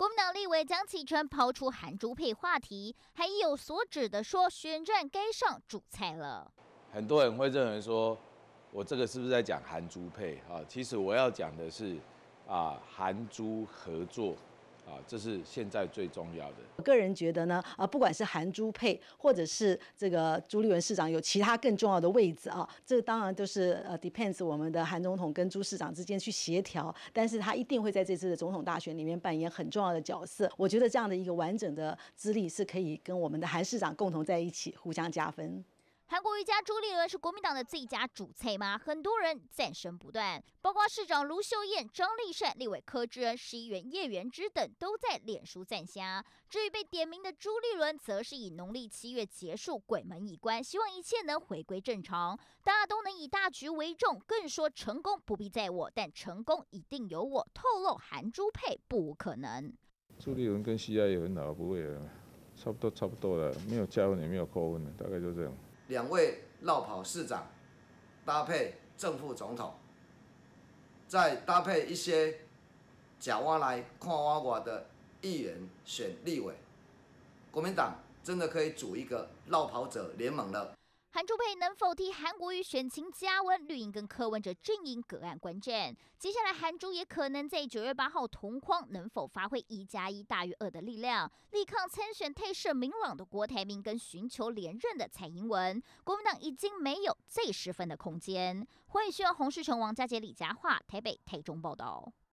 国民党立委江启臣抛出韩猪配话题，还意有所指的说，选战该上主菜了。很多人会认为说，我这个是不是在讲韩猪配啊？其实我要讲的是啊，韩猪合作。啊，这是现在最重要的。我个人觉得呢，啊，不管是韩朱配，或者是这个朱立伦市长有其他更重要的位置啊，这当然都是呃 depends 我们的韩总统跟朱市长之间去协调，但是他一定会在这次的总统大选里面扮演很重要的角色。我觉得这样的一个完整的资历是可以跟我们的韩市长共同在一起，互相加分。韩国瑜加朱立伦是国民党的最佳主菜吗？很多人赞声不断，包括市长卢秀燕、张立善、立委柯志恩、市议员叶元之等都在脸书赞虾。至于被点名的朱立伦，则是以农历七月结束，鬼门已关，希望一切能回归正常，大家都能以大局为重。更说成功不必在我，但成功一定有我。透露韩朱配不无可能。朱立伦跟 C I 也很好，不会啊，差不多差不多了，没有加温也没有扣温的，大概就这样。两位绕跑市长搭配正副总统，再搭配一些假挖来看挖我的议员选立委，国民党真的可以组一个绕跑者联盟了。韩朱佩能否替韩国瑜选情加温？绿营跟柯文哲阵营隔岸观战。接下来韩朱也可能在九月八号同框，能否发挥一加一大于二的力量，力抗参选态势明朗的郭台铭跟寻求连任的蔡英文？国民党已经没有最十分的空间。欢迎需要洪世成、王家杰、李佳桦台北、台中报道。